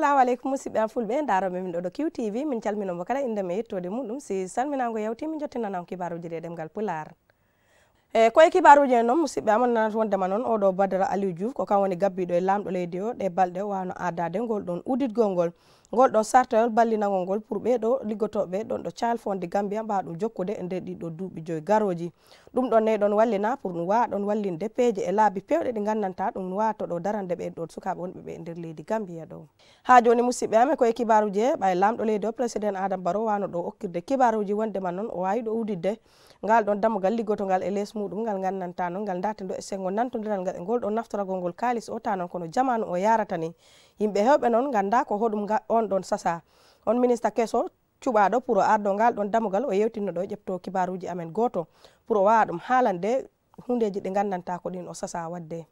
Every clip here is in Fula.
assalamu aleykum musidɓe am fulɓe daroɓe min ɗo ɗo qtv min calminomo kala indema yettode muɗum si salminago yawti min jottinanam kibaruji ɗe ɗemgal pular. E koye kibaruji en noon musidɓe amon nanata wondema noon oɗo badara aliou diouf ko kam woni gabbiɗo e lamɗo leydi o ɗe balɗe wano adade ngol ɗon uditgol ngol. ngol ɗon sartayol ballinagol ngol pour ɓeɗo liggotoɓe ɗon ɗo calfonde gambia mbaɗum jokkude e nder ɗiɗo duuɓi joyi garoji. Ɗum ɗon ne ɗon wallina pour ɗum waɗon wallinde peeje e laabi pewɗe ɗi gandanta ɗum wato ɗo darande ɓe ɗo sukaɓe wonɓe ɓe e nder leydi gambia ɗo. Ha joni musidɓe amen koye kibaruji ɓay lamɗo leydi o président adame baro wano ɗo okkirde kibaruji wondema noon o wawi ɗo udidde ngal ɗon dammugal liggotongal e less muɗum ngal gandanta noon ngal datendo e sengo nantodiral ngal e ngol ɗon naftoragol ngol kalis o ta noon kono jamanu o yarata ni. yimɓe hewɓe noon ganda ko hoɗum on ɗon sasa. On ministre keso cuɓaɗo pour o ardo ngal ɗon damugal o yewtinno ɗo e ƴefto kibaruji amen goto pour o wawa ɗum haalande hundeji ɗi gandanta ko ɗin o sasa wadde.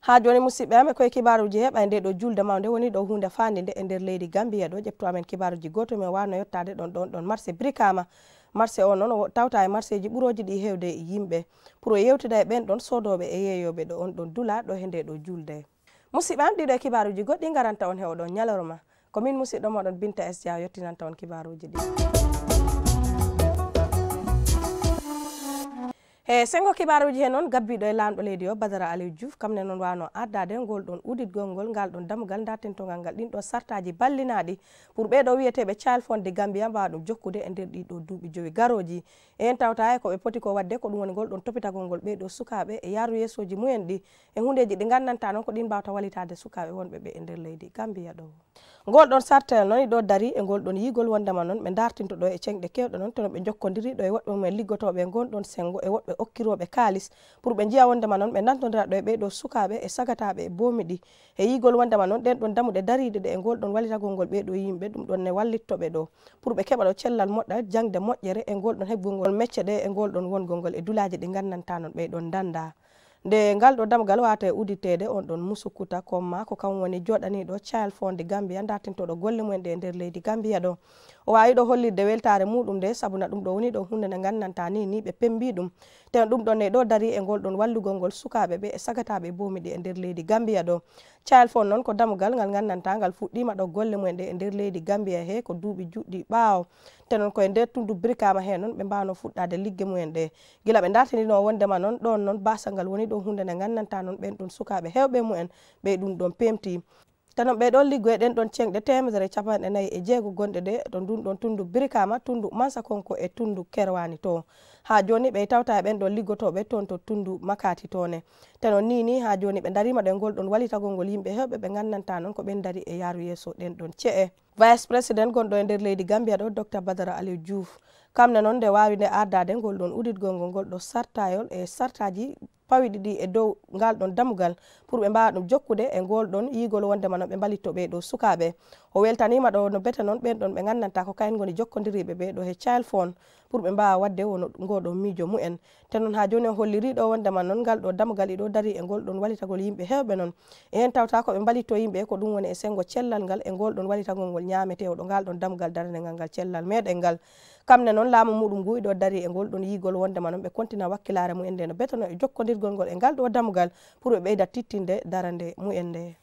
Ha joni musidɓe amen koye kibaruji heɓa e nde ɗo julde ma nde woni ɗo hunde fande nde e nder leydi gambia ɗo ƴefto amen kibaruji goto min wawno yettade ɗon ɗon ɗon marché brikama. Marché o noon tawta e marché ji ɓuroji ɗi hewde yimɓe. Pour o yewtida e ɓen ɗon sodoɓe e yeeyoɓe ɗo on ɗon duula ɗo he nde ɗo julde. musidɓe am ɗiɗo e kibaruji goɗɗi garanta on hewɗon ñalorma komin musidɗo moɗon binta s dia yettinanta on kibaruji ɗi. e sengo kibaruji he noon gabbiɗo e lamɗo leydi o badara aliou diouf kamne noon wano addade ngol ɗon uditgol ngol ngal ɗon damugal datentogal ngal ɗin ɗo sartaji ballinaɗi. Pour ɓeɗo wiyeteɓe child fonde gambia mbawa ɗum jokkude e nder ɗiɗo duuɓi joyi garoji e, en tawta e koɓe poti ko wadde ko ɗum woni ngol ɗon topitagol ngol ɓeɗo sukaɓe e yaru yesoji mumen ɗi. E hundeji ɗi gandanta noon ko ɗin mbawta wallitade sukaɓe wonɓe ɓe e nder leydi gambia ɗo. ngol ɗon sartel noon ɗo dari e ngol ɗon yigol wondema noon ɓe dartinto ɗo e cengɗe kewɗe noon tono ɓe jokkodiri ɗo e woɓɓe mumen liggotoɓe gonɗon sengo e woɓɓe okkiroɓe kalis pour ɓe jiya wondema noon ɓe nantodira ɗo e ɓeɗo sukaɓe e sagataɓe e bomi ɗi e yigol wondema noon ɗen ɗon damuɗe daride ɗe e ngol ɗon wallitagol ngol ɓeɗo yimɓe ɗum ɗon ne wallittoɓe ɗo. Pour ɓe keɓa ɗo cellal moɗɗal jangde moƴƴere e ngol ɗon hebbugol mecce ɗe e ngol ɗon wongol ngol e dulaji ɗi gandanta noon ɓeɗon danda. Nde ngal ɗo damgal wata e uditede on ɗon musukuta komma ko kam woni joɗaniɗo child fonde gambia dartintoɗo golle mumen ɗe nder leydi gambia ɗo o wawi ɗo hollirde weltare muɗum nde sabuna ɗum ɗo woni ɗo hunde nde gandanta ni ni ɓe pembi ɗum. Ten ɗum ɗon e ɗo dari e ngol ɗon wallugol ngol sukaɓe ɓe e sagataɓe bomiɗi e nder leydi gambia ɗo. Child fon noon ko damugal ngal gandanta ngal fuɗɗima ɗo golle mumen ɗe e nder leydi gambia he ko duuɓi juɗɗi ɓaawo. Te noon koye nder tundu brikama he noon ɓe mbawno fuɗɗade ligge mumen ɗe. Guila ɓe dartinino wondema noon ɗon noon basal ngal woni ɗo hunde nde gandanta noon ɓen ɗon sukaɓe hewɓe mumen ɓe ɗum ɗon pemti. tano ɓeɗon liggoyeɗen ɗon cengɗe temedere e capanɗe nayyi e jeego gonɗe ɗe to ndun ɗon tundu birikama tundu mansa konko e tundu kerwani to. Ha joni ɓe tawta e ɓen ɗon liggotoɓe toon to tundu makati tone teno nini ha joni ɓe darima ɗe ngol ɗon walitagol ngol yimɓe hewɓe ɓe gandanta noon ko ɓen dari e yaaru yesso ɗen ɗon ce'e. Vice président gonɗo e nder leydi gambia ɗo docteur badara aliou diouf. Kamne noon nde wawi nde ardade ngol ɗon uditgol ngol ngol ɗo sartayol e sartaji pawi ɗiɗi e dow ngal ɗon damugal. Pour ɓe mbawa ɗum jokkude e ngol ɗon yigol wondema noon ɓe mbalitto ɓeɗo sukaɓe. O weltanima ɗo no bete noon ɓen ɗon ɓe gandanta ko kayen goni jokkodiriɓe ɓeɗo he child phone. pour ɓe mbawa wadde wono ngoɗo miijo mumen te noon ha joni en holliriɗo wondema noon ngal ɗo dammugal iɗo dari e ngol ɗon walitagol yimɓe hewɓe noon e hen tawta koɓe mbalitto yimɓe ko ɗum woni e sengo cellal ngal e ngol ɗon walitagol ngol ñametewoɗo ngal ɗon damgal daradegal ngal cellal meɗen ngal. Kamne noon laamu muɗum ngu iɗo dari e ngol ɗon yigol wondema noon ɓe kontina wakkilare mumen nde no. Betano e jokkodirgol ngol e ngal ɗo dammugal pour ɓe ɓeyda tittinde darande mumen nde.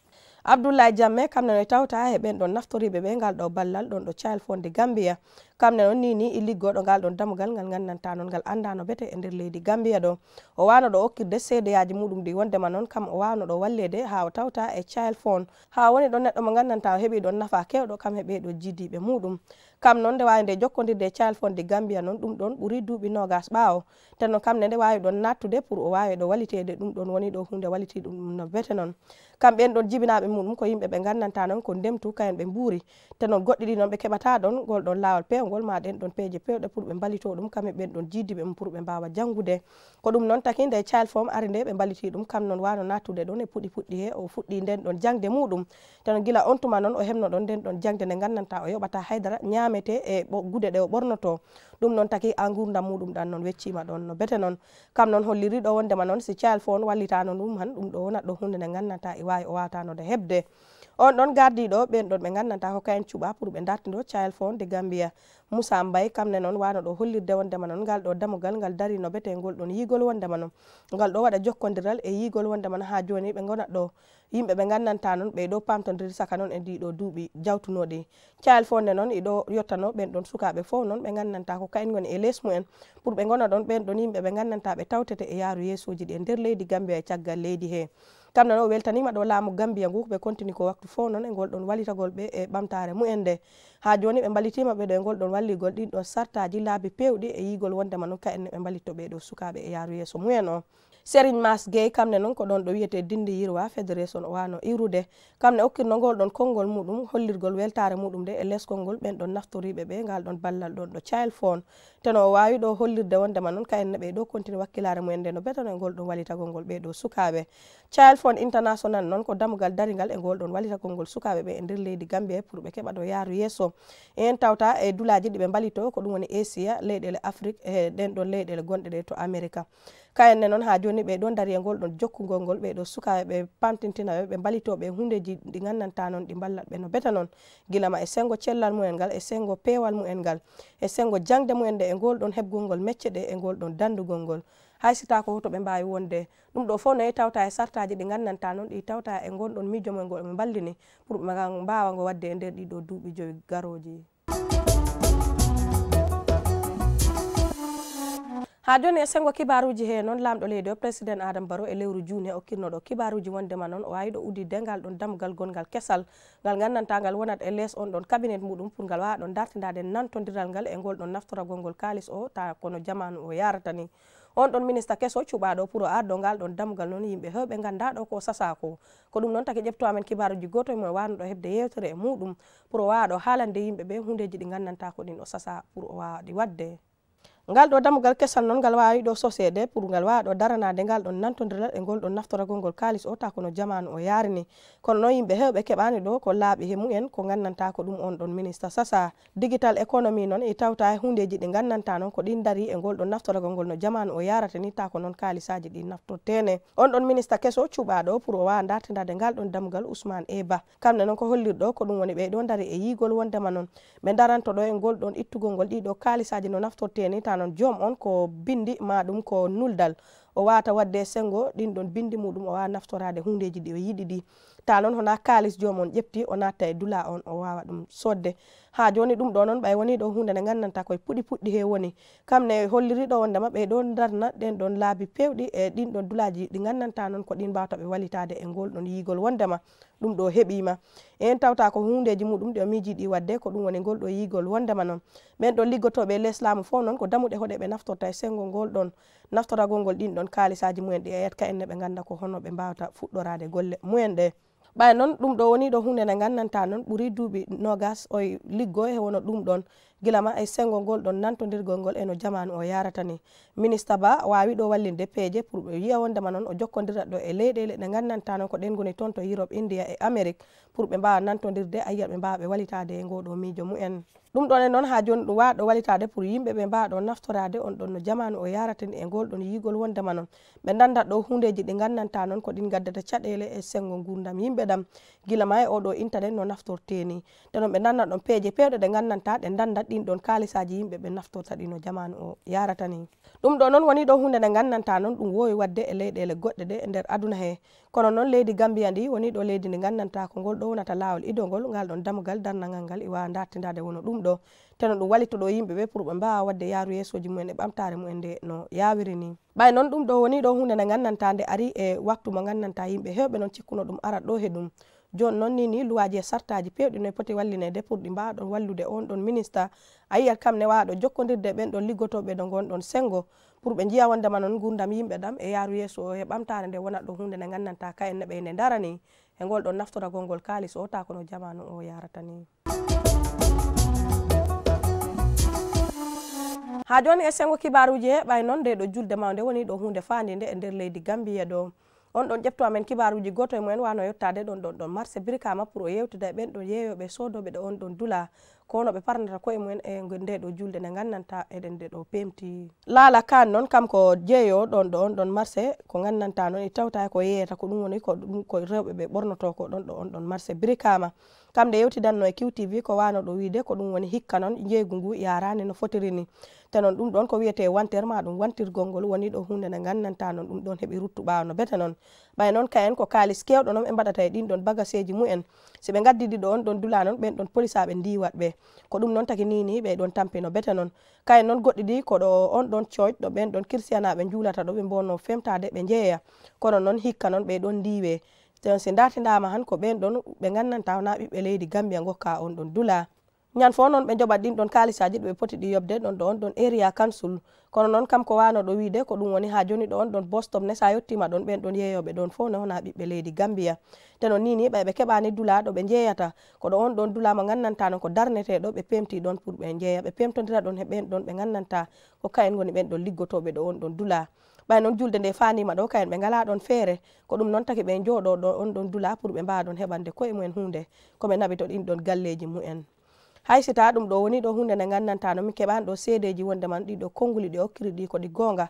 abdoulaye diamme kamne no e tawta he ɓen ɗon naftoriɓe ɓe ngal ɗo ballal ɗon ɗo child fonde gambia. Kamne noon ni ni i liggoɗo ngal ɗon damugal ngal gandanta noon ngal andano bete e nder leydi gambia ɗo. O wano ɗo okkirde seedeyaji muɗum ɗi wondema noon kam o wano ɗo wallede ha o tawta e child phone ha woni ɗon neɗɗo mo gandanta o heeɓi ɗon nafa kewɗo kam heeɓe ɗo jidiɓe muɗum. kam noon nde wawi nde jokkodirde child fond de gambia noon ɗum ɗon ɓuuri duuɓi nogas ɓawo te noon kamne nde wawi ɗon nattude pour o wawi ɗo walitede ɗum ɗon woni ɗo hunde waliti ɗum no bete noon kamɓen ɗon jibinaɓe muɗum ko yimɓe ɓe gandanta noon ko ndemtu kayen ɓe mbuuri. Te noon goɗɗi ɗi noon ɓe keɓata ɗon gol ɗon lawol pewgol ma ɗen ɗon peeje pewɗe pour ɓe mbalito ɗum. Kamɓe ɓen ɗon jiddi mum pour ɓe mbawa jangude ko ɗum noon taki nde child form ari nde ɓe mbaliti ɗum kam noon wano nattude ɗon e puɗɗi puɗɗi he o fuɗɗi nden ɗon jangde muɗum. Te noon guila on tuma noon o hemno ɗon nden ɗon jangde nde gandanta o yoɓata haydara ña ñamete e gude ɗe o ɓornoto. Ɗum noon taki a gurdam muɗum ɗan noon weccima ɗon no bete noon. Kam noon holliri ɗo wondema noon si thial fo wallitano ɗum han ɗum ɗo wonat ɗo hunde nde gandanta e wawi o watanode hebde on ɗon gardiɗo ɓen ɗon ɓe gandanta ko kayen cuuɓa pour ɓe dartido thial fo de gambia. Moussa mbay kamne noon wano ɗo hollirde wondema noon ngal ɗo damugal ngal darino bete ngol ɗon yigol wondema noon. Ngal ɗo waɗa jokkodiral e yigol wondema noon ha joni ɓe gonat ɗo. yimɓe ɓe gandanta noon ɓe ɗo pamtodiri saka noon e ndiɗo duuɓi jawtunoɗi cahal fonde noon iɗo yettano ɓen ɗon sukaɓe fof noon ɓe gandanta ko kayen goni e less mumen. Pour ɓe gona ɗon ɓen ɗon yimɓe ɓe gandanta ɓe tawtete e yaaru yeesoji ɗi e nder leydi gambia e caggal leydi he. Kam nano o weltanima ɗo laamu gambia ngu ɓe continue ko waktu fof noon e ngol ɗon walitagol ɓe e ɓamtare mumen nde. Ha joni ɓe ballitima ɓeɗo e ngol ɗon walligol ɗin ɗon sartaji laabi pewɗi e yigol wondema noon kaenne ɓe ballitto ɓeɗo sukaɓe e yaaru yeeso mumen o. sérigne mas gueye kamne noon ko ɗon ɗo wiyete dindi yirwa fédération o wano irude. Kamne okkinno ngol ɗon konngol muɗum hollirgol weltare muɗum nde e leskol ngol. Ɓen ɗon naftoriɓe ɓe ngal ɗon ballal ɗon ɗo child phone. tan o wawi ɗo hollirde wondema noon ka enne ɓeɗo continue wakkilare mumen nde no betano e ngol ɗon walitagol ngol ɓeɗo sukaɓe child fond international noon ko damugal darigal e ngol ɗon walitagol ngol sukaɓe ɓe e nder leydi gambia pour ɓe keɓa ɗo yaaru yesso en tawta e duulaji ɗiɓe mbalito ko ɗum woni asia leyɗele afrique e ɗen ɗon leyɗele gonɗe ɗe to américa kaenne noon ha joni ɓe ɗon dari e ngol ɗon jokkugol ngol ɓeɗo sukaɓe ɓe pamtintinaɓe ɓe mbalitoɓe hundeji ɗi gandanta noon ɗi ballat ɓe no beta noon guilama e sengo cellal mumen ngal e sengo pewal mumen ngal e sengo jangde mumen nde e ngol ɗon heɓgol ngol mecce ɗe e ngol ɗon dandugol ngol. Haysita ko hoto ɓe mbawi wonde. Ɗum ɗo fof noyi e tawta e sartaji ɗi gandanta noon ɗi tawta e gonɗon mijomol ngol ɓe ballini pour ɓe mbawa ngo wadde e nder ɗiɗo duuɓi joyi garoji. ha joni e sengo kibaruji he noon lamɗo leydi o président adam baro e lewru juuni e okkinnoɗo kibaruji wondema noon o wawi ɗo uddide ngal ɗon damgal gongal kesal ngal gandantagal wonat e less on ɗon cabinet muɗum pour ngal wawa ɗon dartidade nantodiral ngal e ngol ɗon naftoragolngol kalis o ta kono jamanu o yarata ni. On ɗon ministre keso cuɓaɗo pour o ardo ngal ɗon damugal noon yimɓe hewɓe ganda ɗo ko sasako ko ɗum noon taki ƴefto amen kibaruji goto mo e wano ɗo hebde yewtere e muɗum. Pour o wawa ɗo haalande yimɓeɓe hundeji ɗi gandanta ko ɗin o sasa pour o wawa ɗi wadde. Ngal ɗo dammugal kesal noon ngal wawi ɗo sosede pour ngal wawa ɗo daranade ngal ɗon nantodiral e ngol ɗon naftoragol ngol kalis o ta kono jamanu o yarini kono noon yimɓe hewɓe keɓani ɗo ko laaɓi he mumen ko gandanta ko ɗum on ɗon ministre sasa. Digital économie noon e tawta e hundeji ɗi gandanta noon ko ɗin dari e ngol ɗon naftoragol ngol no jamanu o yarata ni ta ko noon kalisaji ɗi naftortene. On ɗon ministre keso cuɓaɗo pour o wawa dartidade ngal ɗon dammugal ousmane eba. Kamne noon ko hollirɗo ko ɗum woni ɓeɗo dari e yigol wondema noon ɓe daranto ɗo e ngol ɗon ittugol ngol ɗiɗo kalisaji no naftorteni ta noon. Joom on ko bindi ma ɗum ko nuldal. O wata wadde sengo ɗin ɗon bindi muɗum o wawa naftorade hundeji ɗi o yiɗi ɗi. Ta noon hona kalis jomon ƴefti o natta e duula on o wawa ɗum sodde. ha joni ɗum ɗo noon ɓay woni ɗo hunde nde gandanta koye puɗɗi puɗɗi he woni. Kamne holliri ɗo wondema ɓe ɗon darna ɗen ɗon laabi pewɗi e ɗin ɗon dulaji ɗi gandanta noon ko ɗin mbawta ɓe wallitade e ngol ɗon yigol wondema. Ɗum ɗo heeɓima en tawta ko hundeji muɗum ɗi o miiji ɗi wadde ko ɗum woni ngol ɗo yigol wondema noon. Ɓen ɗon liggotoɓe leslamu fo noon ko damuɗe hoɗe ɓe naftorta e sengo ngol ɗon naftoragol ngol ɗin ɗon kalisaji mumen ɗi e yetka en ne ɓe ganda ko hono ɓe mbawata fuɗɗorade golle mumen ɗe. ɓay noon ɗum ɗo woni ɗo hunde nde gandanta noon ɓuuri duuɓi nogas o liggo e wono ɗum ɗon. Gilama e sengo ngol ɗon nantodirgol ngol eno jamanu o yarata ni ministre ba wawi ɗo wallinde peeje pour ɓe yiya wondema noon o jokkodirat ɗo e leyɗele ɗe gandanta noon ko ɗen goni toon to europe india e amérique pour ɓe mbawa nantodirde a yiyat ɓe mbawa ɓe walitade e ngoɗo miijo mumen ɗum ɗon e noon ha joni ɗum waɗo walitade pour yimɓe ɓe mbawa ɗo naftorade on ɗon no jamanu o yaratani e ngol ɗon yigol wondema noon ɓe dandat ɗo hundeji ɗi gandanta noon ko ɗin gaddata caɗele e sengo gurdam yimɓe ɗam. Guila ma e oɗo internet no naftorteni. Te noon ɓe dandat ɗon peeje pewɗe ɗe gandanta ɗe dandat ɗin ɗon kalisaji yimɓe ɓe naftorta ɗi no jamanu o yarata ni. Ɗum ɗo noon woni ɗo hunde nde gandanta noon ɗum wowi wadde e leyɗele goɗɗe ɗe e nder aduna he. Kono noon leydi gambia ndi woni ɗo leydi ndi gandanta ko ngol ɗo wonata lawol idogol ngal ɗon damugal darnagal ngal iwa dartidade wono ɗum ɗo. Teno ɗum wallito ɗo yimɓeɓe pour ɓe mbawa wadde yaaru yesoji mumen e ɓamtare mumen nde no yawiri ni. Ɓay noon ɗum ɗo woni ɗo hunde nde gandanta nde ari e waktu mo gandanta yimɓe. Hewɓe noon cikkuno ɗum arat ɗo he ɗum. joni noon ni ni luwaji e sartaji pewɗi no e poti wallinede pour ɗi mbawaɗon wallude on ɗon ministre a yiyat kam ne wawaɗo jokkodirde ɓen ɗon liggotoɓe ɗo gonɗon sengo. Pour ɓe jiya wondema noon gurdam yimɓe ɗam e yaaru yeeso he ɓamtare nde wonat ɗo hunde nde gandanta ka en neɓe ene darani e ngol ɗon naftora golngol kalis o ta kono jamanu o yarata ni. Ha joni e sengo kibaruji heɓay noon nde ɗo julde ma nde woni ɗo hunde fandi nde e nder leydi gambiya ɗo. on ɗon ƴeftu amen kibaruji goto e mumen wano yettade ɗon ɗon ɗon marse birikama pour o yewtida e ɓen ɗon yeeyoɓe sodoɓe ɗo on ɗon duula kono ɓe parnata koye mumen e nde ɗo julde nde gandanta eɗen nde ɗo pemti. Laala kan noon kam ko jeeyo ɗon ɗo on ɗon marché ko gandanta noon i tawta ko yeyata ko ɗum woni ko ɗum ko rewɓe ɓe ɓornoto ko ɗon ɗo on ɗon marché brikama kam nde yewtidanno e qtv ko wano ɗo wiide ko ɗum woni hikka noon jeygu ngu yarani no fotiri ni. Te noon ɗum ɗon ko wiyete wantere ma ɗum wantirgol ngol woni ɗo hunde nde gandanta noon ɗum ɗon heeɓi ruttu ɓawa no bete noon ɓay noon kayen ko kalis kewɗo noon ɓe mbaɗata e ɗin ɗon bagaseji mumen si ɓe gaddidi ɗo on ɗon dula noon ɓen ɗon police ɓe ndiwat ɓe ko ɗum noon taki nini ɓe ɗon tampi no bete noon kayen noon goɗɗi ɗi koɗo on ɗon coc ɗo ɓen ɗon kirsianaɓe julata ɗo ɓe mbono femtade ɓe jeeya kono noon hikka noon ɓe ɗon ndiwe si datidama han ko ɓen ɗon ɓe gandanta na ɓiɓɓe leydi gambia gokka on ɗon dula ñan fo noon ɓe joɓat ɗin ɗon kalisaji ɗo ɓe poti ɗi yobde ɗon ɗo on ɗon area council. Kono noon kam ko wano ɗo wiide ko ɗum woni ha joni ɗo on ɗon bostop ne sa yettima ɗon ɓen ɗon yeeyoɓe ɗon fo ne wona ɓiɓɓe leydi gambia. Te noon nini ɓe ɓe keɓani duulaɗo ɓe jeeyata koɗo on ɗon dula mo gandantano noon ko darneteɗo ɓe pemti ɗon pour ɓe jeeya ɓe pemtodira ɗon he ɓen ɗon ɓe gandanta ko kayen goni ɓen ɗon liggotoɓe ɗo on ɗon dula. Ɓay noon julde nde fanima ɗo kayen ɓe ngala ɗon feere. Ko ɗum noon taki ɓe jooɗo ɗo on ɗon dula pour ɓe mbawa ɗon heɓande koye mumen hunde koɓe naɓi to ɗin ɗon galleji mumen. haysita ɗum ɗo woni ɗo hunde nde gandanta no mi keɓani ɗo seedeji wonde man ɗiɗo konnguli ɗi okkiri ɗi ko ɗi gonga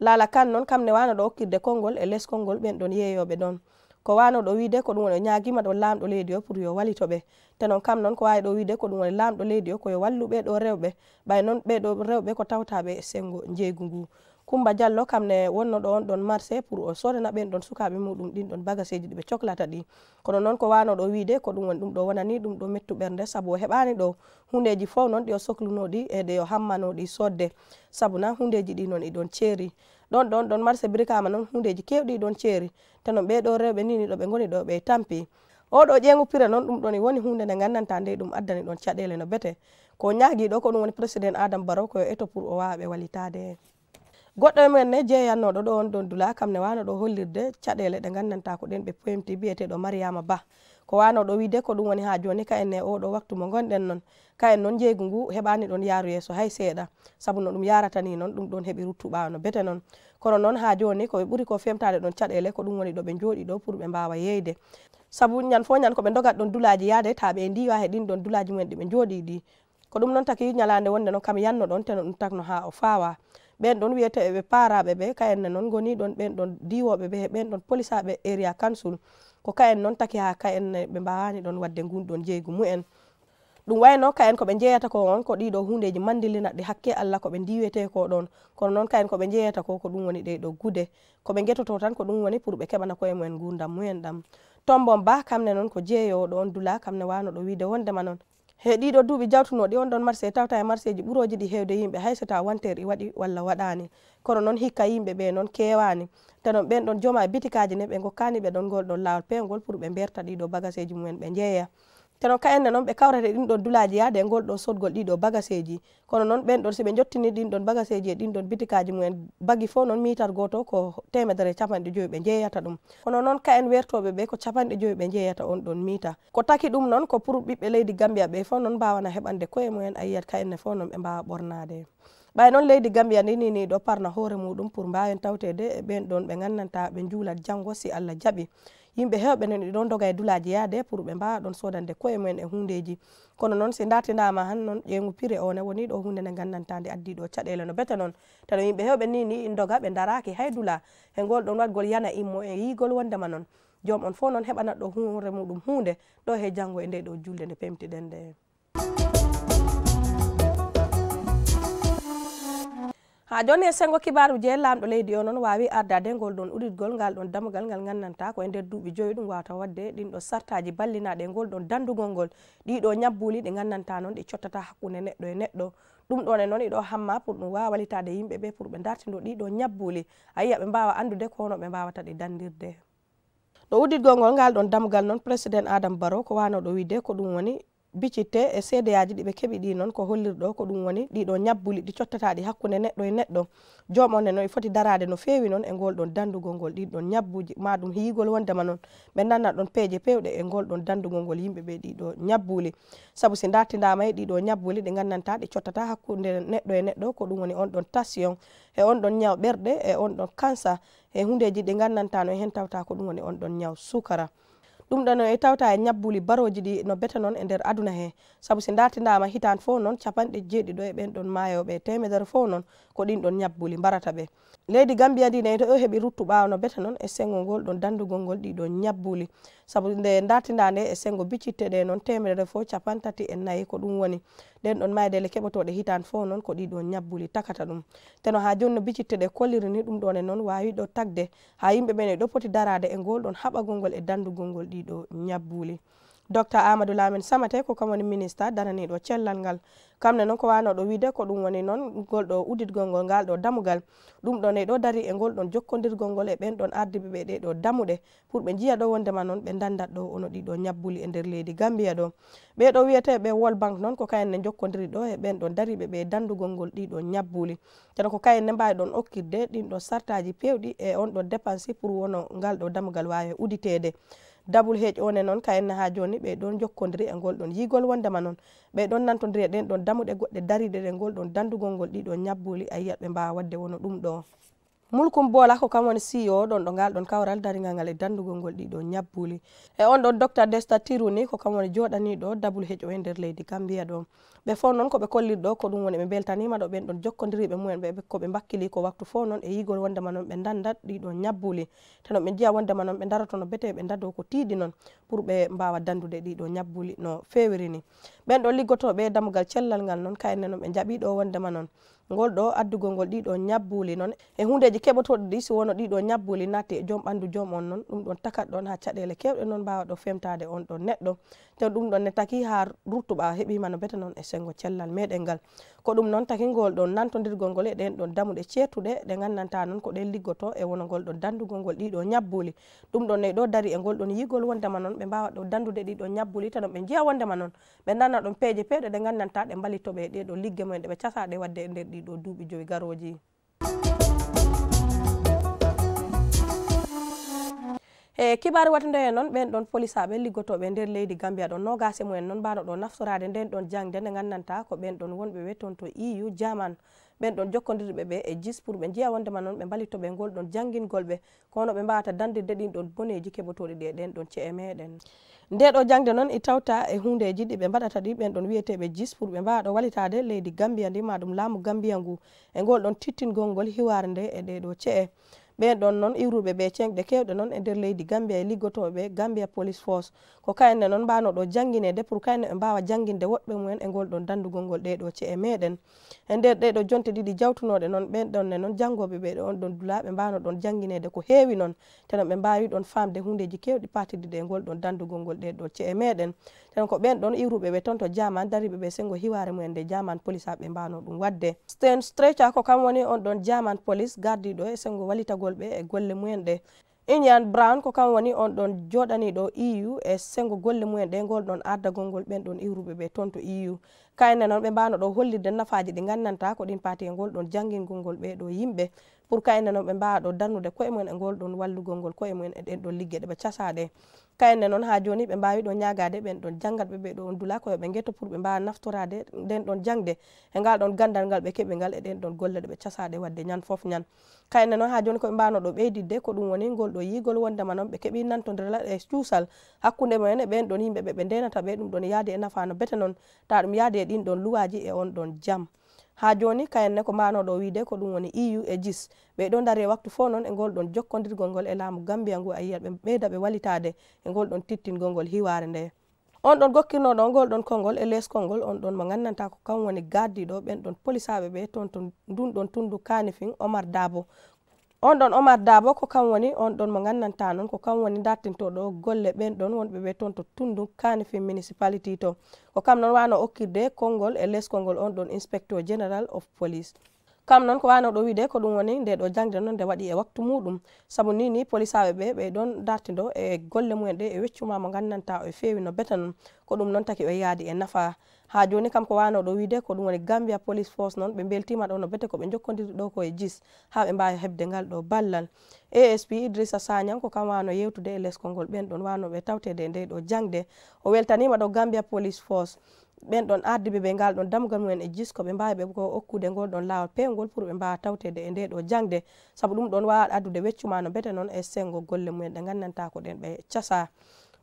laala kan noon kam ne wano ɗo okkirde konngol e les konngol ɓen ɗon yeeyoɓe ɗon. Ko wano ɗo wiide ko ɗum woni o ñaguima ɗo lamɗo leydi o pour yo wallitoɓe te noon kam noon ko wawi ɗo wiide ko ɗum woni lamɗo leydi o koyo walluɓe ɗo rewɓe. Ɓay noon ɓeɗo rewɓe ko tawtaɓe e sengo jeygu ngu. coumba diallo kam ne wonno ɗo on ɗon marché pour o sodana ɓen ɗon sukaɓe muɗum ɗin ɗon bagageji ɗiɓe cohlata ɗi. Kono noon ko wanoɗo wiide ko ɗum woni ɗum ɗo wonani ɗum ɗo mettu mettuɓernde saabu o heɓani ɗo hundeji fof noon ɗi o sohlunoɗi e ɗe o hammanoɗi sodde. Saabu na hundeji ɗi noon iɗon ceeri. Ɗon ɗon ɗon marché brikama noon hundeji kewɗi ɗon ceeri. Te noon ɓeɗo rewɓe nini ɗo ɓe goni ɗo ɓe tampi. Oɗo ƴeegu pira noon ɗum ɗon woni hunde nde gandanta nde ɗum addani ɗon caɗele no bete. Ko ñaguiɗo ko ɗum woni président adam baro koyo eto pour o wawa ɓe wallitade goɗɗo men ne jeeyannoɗo ɗo on ɗon dula kam ne wano ɗo hollirde caɗele ɗe gandanta ko ɗen ɓe poemti biyeteɗo mariama ba. Ko wano ɗo wiide ko ɗum woni ha joni ka en e oɗo waktu mo gonɗen noon ka en noon jeygu ngu heɓani ɗon yaaru yeeso hay seeɗa. Saabu no ɗum yaratani noon ɗum ɗon heeɓi ruttuɓawo no bete noon kono noon ha joni koɓe ɓuuri ko femtade ɗon caɗele ko ɗum woni ɗo ɓe jooɗi ɗo pour ɓe mbawa yeyde saabu ñan fo ñan koɓe dogat ɗon dulaji yaade ta ɓe ndiwa he ɗin ɗon dulaji mumen ɗiɓe jooɗi ɗi ko ɗum noon taki ñalade wonde noon kam yanno ɗon teno ɗum takno ha o fawa ɓen ɗon wiyete ɓe paraɓe ɓe kayenne noon goni ɗon ɓen ɗon diwoɓe ɓe ɓen ɗon polisaɓe area council ko kayen noon taki ha kayenne ɓe mbawani ɗon wadde gunɗon jeygu mumen ɗum wayno kayen koɓe jeeyata ko on ko ɗiɗo hundeji mandilinaɗɗi hakke allah koɓe diwete ko ɗon. Kono noon kayen koɓe jeeyata ko ko ɗum woni ɗe ɗo gude. Koɓe guetoto tan ko ɗum woni pour ɓe keɓana koye mumen gurdam mumen ɗam. Tombon ba kamne noon ko jeeyoɗo on dula kamne wano ɗo wiide wondema noon he ɗiɗo duuɓi jawtunoɗi on ɗon marché tawta e marché ji ɓuroji ɗi hewde yimɓe hay so taw wantere i waɗi walla waɗani kono noon hikka yimɓe ɓe noon kewani tanon ɓen ɗon jooma e bitikaji ne ɓe gokkani ɓe ɗon gol ɗon lawol pewgol pour ɓe berta ɗiɗo bagageji mumen ɓe jeeya teno ka'en ne noon ɓe kawrete ɗin ɗon dulaji yaade e ngol ɗon sodgol ɗiɗo bagaseji. Kono noon ɓen ɗon soɓe jottini ɗin ɗon bagaseji e ɗin ɗon bitikaji mumen. Bagi fo noon mitar goto ko temedere capanɗe joyi ɓe jeeyata ɗum. Kono noon ka'en wertoɓe ɓe ko capanɗe joyi ɓe jeeyata on ɗon mita. Ko taki ɗum noon ko pour ɓiɓɓe leydi gambia ɓe fo noon mbawana heɓande koye mumen a yiyat ka'enne fo noon ɓe mbawa ɓornade. Ɓay noon leydi gambia ndini ni ɗo parna hoore muɗum pour mbawen tawtede e ɓen ɗon ɓe gandanta ɓe juulat janggo si allah jaaɓi yimɓe hewɓe nen ɗiɗon doga e dulaji yaade pour ɓe mbawa ɗon sodande koye mumen e hundeji. Kono noon si datidama han noon ƴeygu pire one woni ɗo hunde nde gandantade addi ɗo caɗele no bete noon. Taɗo yimɓe hewɓe ni ni in doga ɓe daraki hay dula e ngol ɗon waɗgol yana immo e yigol wondema noon. Joom on fo noon heɓanat ɗo hure muɗum hunde ɗo he janggo e nde ɗo julde nde pemtiɗen nde. ha joni e sengo kibaruji e lamɗo leydi o noon wawi ardade ngol ɗon uɗitgol ngal ɗon damugal ngal gandanta ko e nder duuɓi joyi ɗum wawata wadde. Ɗin ɗo sartaji ballinaɗe ngol ɗon dandugol ngol. Ɗiɗo ñabbuli ɗi gandanta noon ɗi cottata hakkude neɗɗo e neɗɗo. Ɗum ɗon e noon iɗo hamma pour ɗum wawa wallitade yimɓe pour ɓe dartido ɗiɗo ñabbuli ayiya ɓe mbawa andude kono ɓe mbawata ɗi dandirde. Ɗo udditgol ngol ngal ɗon damugal noon président adam baro ko wano ɗo wiide ko ɗum woni bicitte e seedeyaji ɗiɓe keeɓi ɗi noon ko hollirɗo ko ɗum woni ɗiɗo ñabbuli ɗi cottataɗi hakkude neɗɗo e neɗɗo. Joom on e noon e foti darade no fewi noon e ngol ɗon dandugol ngol ɗiɗon ñabbuji ma ɗum hiigol wondema noon ɓe nanna ɗon peeje pewɗe e ngol ɗon dandugol ngol yimɓeɓe ɗiɗo ñabbuli saabu si dartidama e ɗiɗo ñabbuli ɗi gandanta ɗi cottata hakkude neɗɗo e neɗɗo ko ɗum woni on ɗon tension e on ɗon ñaw ɓerɗe e on ɗon cancer e hundeji ɗi gandanta no e hen tawta ko ɗum woni on ɗon ñaw sukara ɗum ɗo no e tawta e ñabbuli baroji ɗi no bete noon e nder aduna he. Saabu si dartidama hitan fo noon capanɗe jeeɗiɗo e ɓen ɗon mayoɓe temedere fo noon ko ɗin ɗon ñabbuli mbarata ɓe. Leydi gambiya ndi nayi to o heeɓi ruttu ɓawo no bete noon e sengo ngol ɗon dandugol ngol ɗiɗo ñabbuli saabu nde dartida nde e sengo biccitte ɗe noon temedere fo capantati e nayyi ko ɗum woni. Nden ɗon maydele keɓotoɗe hitan fo noon ko ɗiɗo ñabbuli takata ɗum. Teno ha joni no biccitte ɗe kolliri ni ɗum ɗon e noon wawiɗo tagde. Ha yimɓe ɓen e ɗo poti darade e ngol ɗon haɓagol ngol e dandugol ngol ɗiɗo ñabbuli docteur amadou lamin samate ko kam woni ministre daraniɗo cellal ngal. Kamne noon ko wanoɗo wiide ko ɗum woni noon golɗo uditgol ngol ngal ɗo damugal. Ɗum ɗon e ɗo dari e ngol ɗon jokkodirgol ngol e ɓen ɗon ardiɓe ɓe ɗe ɗo damuɗe pour ɓe jiya ɗo wondema noon ɓe dandat ɗo ono ɗiɗo ñabbuli e nder leydi gambia ɗo. Ɓeɗo wiyeteɓe wol banque noon ko kayenne jokkodiri ɗo e ɓen ɗon dariɓe ɓe dandugol ngol ɗiɗo ñabbuli kono ko kayenne mbawi ɗon okkirde ɗin ɗon sartaji pewɗi e on ɗon dépense pour wono ngal ɗo damugal wawi uditede dabul heej one noon ka enne ha joni ɓe ɗon jokkodiri e ngol ɗon yigol wondema noon ɓe ɗon nantodiri e ɗen ɗon damuɗe goɗɗe dariɗe ɗe ngol ɗon dandugol ngol ɗiɗo ñabbuli a yiyat ɓe mbawa wadde wono ɗum ɗo. mulkum bola ko kam woni ceo ɗon ɗo ngal ɗon kawral darigal ngal e dandugol ngol ɗiɗo ñabbuli e on ɗon docteur desta tiru ni ko kam woni joɗaniɗo who e nder leydi gambia ɗo. Ɓe fo noon koɓe kollirɗo ko ɗum woni ɓe beltanima ɗo ɓen ɗon jokkodiriɓe mumen ɓe koɓe bakkili ko waktu fo noon e yigol wondema noon ɓe danda ɗiɗo ñabbuli te ɓe jiya wondema noon ɓe daroto no bete ɓe dado ko tiiɗi noon pour ɓe mbawa dandude ɗiɗo ñabbuli no fewiri ni. Ɓen ɗon liggotoɓe dammugal cellal ngal noon kayenne noon ɓe jaaɓiɗo wondema noon. ngol ɗo addugol ngol ɗiɗo ñabbuli noon e hundeji keɓotoɗe ɗi si wono ɗiɗo ñabbuli natti e joom ɓandu joom on noon ɗum ɗon takat ɗon ha caɗele kewɗe noon mbawa ɗo femtade on ɗon neɗɗo. Te ɗum ɗon ne taki ha ruttuɓa heeɓima no beta noon e sengo cellal meɗen ngal. Ko ɗum noon takingol ɗon nantodirgol ngol e ɗen ɗon damuɗe ceertuɗe ɗe gandanta noon ko ɗen liggoto e wono ngol ɗon dandugol ngol ɗiɗo ñabbuli ɗum ɗon ne ɗo dari e ngol ɗon yigol wondema noon ɓe mbawa ɗo dandude ɗiɗo ñabbuli te noon ɓe jiya wondema noon ɓe nana ɗon peeje peeɗe ɗe gandanta ɗe mbalitoɓe e ɗeɗo ligge mumen ɗeɓe casaɗe wadde e nder ɗiɗo duuɓi joyi garoji e kibaru watande en noon ɓen ɗon polisaɓe liggotoɓe nder leydi gambia ɗon. Nogase mumen noon mbano ɗo naftorade nden ɗon jangde nde gandanta ko ɓen ɗon wonɓe wetton to eu jaman ɓen ɗon jokkodirɓe ɓe e jis pour ɓe jiya wondema noon ɓe mballitoɓe ngol ɗon jangingolɓe kono ɓe mbawata dandirde ɗin ɗon boneji keɓotoɗi ɗi e ɗen ɗon ce'e meɗen. Nde ɗo jangde noon e tawta e hundeji ɗi ɓe mbaɗata ɗi ɓen ɗon wiyeteɓe jis pour ɓe mbawa ɗo walitade leydi gambia ndi ma ɗum laamu gambia ngu e ngol ɗon tittingol ngol hiware nde e ɗeɗo ce'e. ɓen ɗon noon iwruɓe ɓe cengɗe kewɗe noon e nder leydi gambia e liggotoɓe gambia police force. Ko kayenne noon mbanoɗo jangguinede pour kayenne ɓe mbawa jangguinde woɗɓe mumen e ngol ɗon dandugol ngol ɗeɗo ce'e meɗen. E nder ɗeɗo jonte ɗiɗi jawtunoɗe noon ɓen ɗonne noon janggoɓe ɓe on ɗon duulaɓe mbano ɗon jangguinede ko heewi noon teno ɓe mbawi ɗon famde hundeji kewɗi patidiɗe e ngol ɗon dandugol ngol ɗeɗo ce'e meɗen. Teno ko ɓen ɗon iwruɓe ɓe toon to jaman dariɓe ɓe sengo hiware mumen nde jaman police ha ɓe mbano ɗum wadde. Sten strecha ko kam woni on ɗon jaman police gardiɗo e sengo walitago jogol ɓe e golle mumen ɗe. Inian brown ko kam woni on ɗon joɗani ɗo eu e, e sengo golle mumen ɗe ngol ɗon ardagol ngol ɓen ɗon e iwruɓe ɓe toon to eu kayne noon ɓe mbano ɗo hollirde nafaji ɗi gandanta ko ɗin pati e ngol ɗon jangingol ngol ɓeɗo yimɓe. Pour kayne noon ɓe mbawa ɗo dannude koye mumen e ngol ɗon wallugol ngol koye mumen e ɗen ɗon ligge ɗeɓe casaɗe. Kayenne noon ha joni ɓe mbawi ɗo ñagade ɓen ɗon janggatɓe ɓe ɗo on duula koyoɓe ɓe pour ɓe mbawa naftorade nden ɗon jangde. E ngal ɗon gandal ngal ɓe keeɓi ngal e ɗen ɗon golle ɗeɓe casaɗe wadde ñan foof ñan kayenne noon ha joni koɓe mbano ɗo ɓeydidde ko ɗum woni ngol ɗo yigol wondema noon ɓe keeɓi nantodirla e cuusal. Hakkude mumen e ɓen ɗon yimɓeɓe ɓe ndenata ɓe ɗum ɗon yaadi e nafa no bete noon ta ɗum yaadi e ɗin ɗon luwaji e on ɗon jam. Ha joni kayenne ko mbanoɗo wiide ko ɗum woni eu e jis e ɓe ɗo dari e waktu fo noon e ngol ɗon jokkodirgol ngol e laamu gambia ngu a yiyat ɓe ɓeyda ɓe walitade e ngol ɗon tittingol ngol hiware nde. On ɗon gokkirnoɗo ngol ɗon konngol e leskol ngol on ɗon mo gandanta ko kam woni gaddiɗo ɓen ɗon polisaɓe ɓe toon to ndunɗon tundu kanifin omar dabo. on ɗon omar dabo ko kam woni on ɗon mo gandanta noon ko kam woni dartintoɗo golle ɓen ɗon wonɓe ɓe toon to tundum kanifin municipality to. Ko kam noon wano okkirde konngol e leskol ngol on ɗon inspecteur général of police. kam noon ko wano ɗo wiide ko ɗum woni nde ɗo jangde noon nde waɗi e waktu muɗum. Saabu ni ni polisaɓe ɓe ɓe ɗon dartido e golle mumen ɗe e weccuma mo gandanta e fewi no beta betan ko ɗum noon taki ɓe yaadi e nafa. Ha joni kam ko wano ɗo wiide ko ɗum woni gambia police force noon ɓe beltima ɗo no bete koɓe jokkodiri ɗo koye jis ha ɓe mbawi hebde ngal ɗo ballal. Asp idrissa sagnan ko kam wano yewtude e leskol ngol ɓen ɗon wano ɓe tawtede e nde ɗo jangde. O weltanima ɗo gambia police force. ɓen ɗon ardiɓe ɓe ngal ɗon damgal mumen e jisko ɓe mbawi ɓe ko okkude ngol ɗon lawol pewgol pour ɓe mbawa tawtede e nde ɗo jangde. Saabu ɗum ɗon wawa addude weccuma no bete noon e sengo golle mumen ɗe gandanta ko ɗen ɓe casa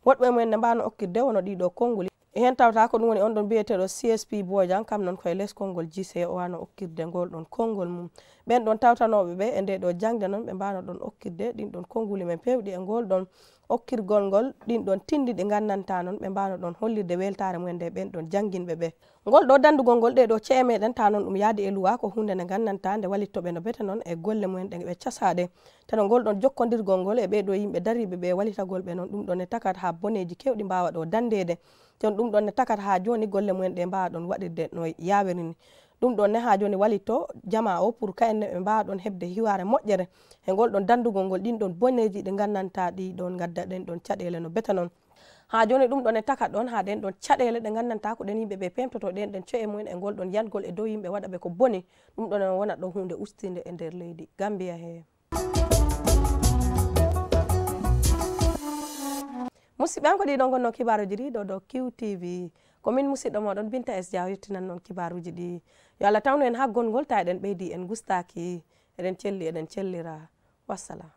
woɗɓe mumen ne mbano okkirde wono ɗiɗo konngol E hen tawta ko ɗum woni on ɗon mbiyeteɗo csp bojan kam noon koye less konngol jca wano okkirde ngol ɗon konngol mum. Ɓen ɗon tawtanoɓe ɓe e nde ɗo jangde noon ɓe mbano ɗon okkirde ɗin ɗon konnguli men pewɗi e ngol ɗon okkirgol ngol ɗin ɗon tindi ɗi gandanta noon ɓe mbano ɗon hollirde weltare mumen nde ɓen ɗon jangguinɓe ɓe. Ngol ɗo dandugol ngol ɗe ɗo ce'e meɗen ta noon ɗum yaadi e luwa ko hunde nde gandanta nde walittoɓe no bete noon e golle mumen ɗe ɓe casaɗe. Tano ngol ɗon jokkodirgol ngol e ɓeɗo yimɓe dariɓe ɓe walitagol ɓe noon ɗum ɗon e takat ha boneji kewɗi mbawa ɗo dandede jon ɗum ɗon ne takat ha joni golle mumen ɗe mbawa ɗon waɗirde no yawiri ni. Ɗum ɗon ne ha joni walitto jama o pour ka enne ɓe mbawa ɗon hebde hiware moƴƴere. E ngol ɗon dandugol ngol ɗin ɗon boneji ɗi gandanta ɗi ɗon gadda ɗen ɗon caɗele no beta noon ha joni ɗum ɗon e taka ɗon ha ɗen ɗon caɗele ɗe gandanta ko ɗen yimɓeɓe pemtoto ɗen ɗen co'e mumen e ngol ɗon yangol e dow yimɓe waɗa ɓe ko boni ɗum ɗon wona ɗo hunde ustide e nder leydi gambiya he. musidɓe an ko ɗiɗo gonno kibaruji ɗi ɗo ɗo qtv komin musidɗo moɗon binta s dia yettinan noon kibaruji ɗi. Yo allah tawno en ha gongol ta eɗen ɓeydi en gustaki eɗen celli eɗen cellira. Wassalam.